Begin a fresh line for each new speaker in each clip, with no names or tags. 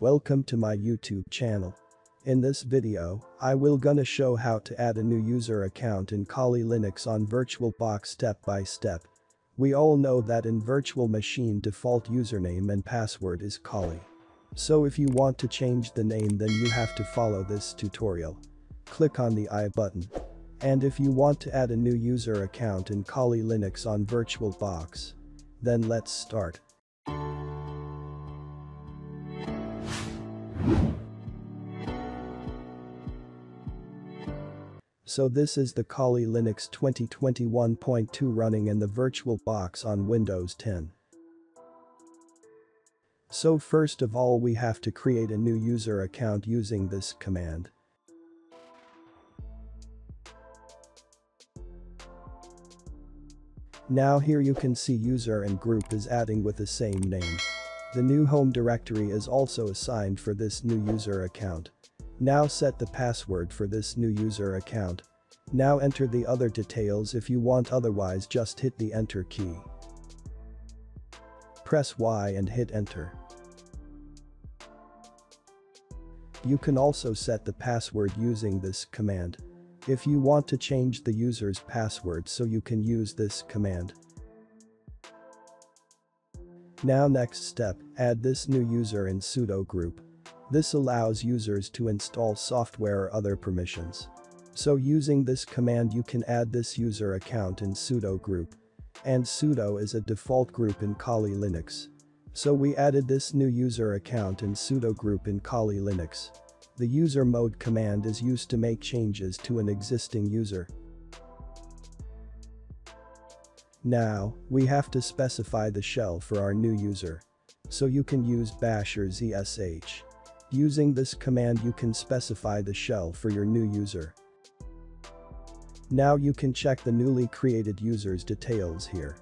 Welcome to my YouTube channel. In this video, I will gonna show how to add a new user account in Kali Linux on VirtualBox step by step. We all know that in virtual machine default username and password is Kali. So if you want to change the name then you have to follow this tutorial. Click on the I button. And if you want to add a new user account in Kali Linux on VirtualBox, then let's start. So this is the Kali Linux 2021.2 running in the VirtualBox on Windows 10. So first of all we have to create a new user account using this command. Now here you can see user and group is adding with the same name. The new home directory is also assigned for this new user account. Now set the password for this new user account. Now enter the other details if you want otherwise just hit the enter key. Press Y and hit enter. You can also set the password using this command. If you want to change the user's password so you can use this command. Now next step, add this new user in sudo group. This allows users to install software or other permissions. So using this command you can add this user account in sudo group. And sudo is a default group in Kali Linux. So we added this new user account in sudo group in Kali Linux. The usermod command is used to make changes to an existing user. Now, we have to specify the shell for our new user. So you can use bash or zsh. Using this command you can specify the shell for your new user. Now you can check the newly created user's details here.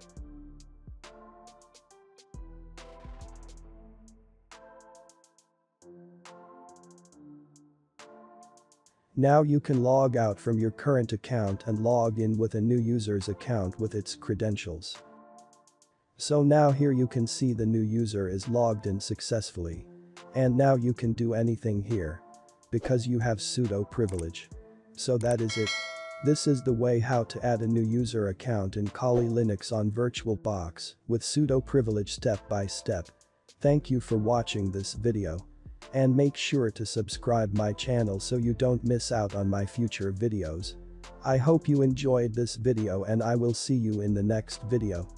Now you can log out from your current account and log in with a new user's account with its credentials. So now here you can see the new user is logged in successfully. And now you can do anything here. Because you have sudo privilege. So that is it. This is the way how to add a new user account in Kali Linux on VirtualBox with sudo privilege step by step. Thank you for watching this video. And make sure to subscribe my channel so you don't miss out on my future videos. I hope you enjoyed this video and I will see you in the next video.